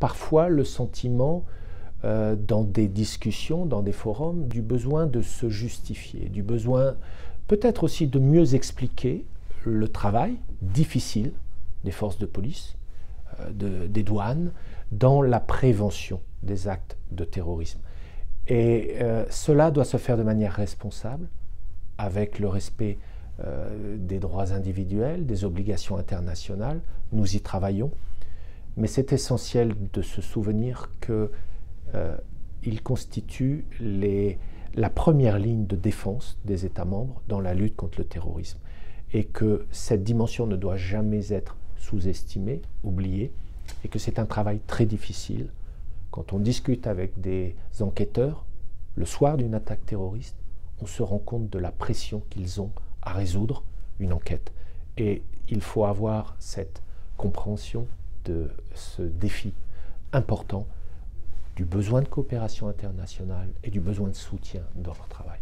parfois le sentiment, euh, dans des discussions, dans des forums, du besoin de se justifier, du besoin peut-être aussi de mieux expliquer le travail difficile des forces de police, euh, de, des douanes, dans la prévention des actes de terrorisme. Et euh, cela doit se faire de manière responsable, avec le respect des droits individuels, des obligations internationales. Nous y travaillons. Mais c'est essentiel de se souvenir constitue les, la première ligne de défense des États membres dans la lutte contre le terrorisme et que cette dimension ne doit jamais être sous-estimée, oubliée, et que c'est un travail très difficile. Quand on discute avec des enquêteurs, le soir d'une attaque terroriste, on se rend compte de la pression qu'ils ont à résoudre une enquête. Et il faut avoir cette compréhension de ce défi important du besoin de coopération internationale et du besoin de soutien dans leur travail.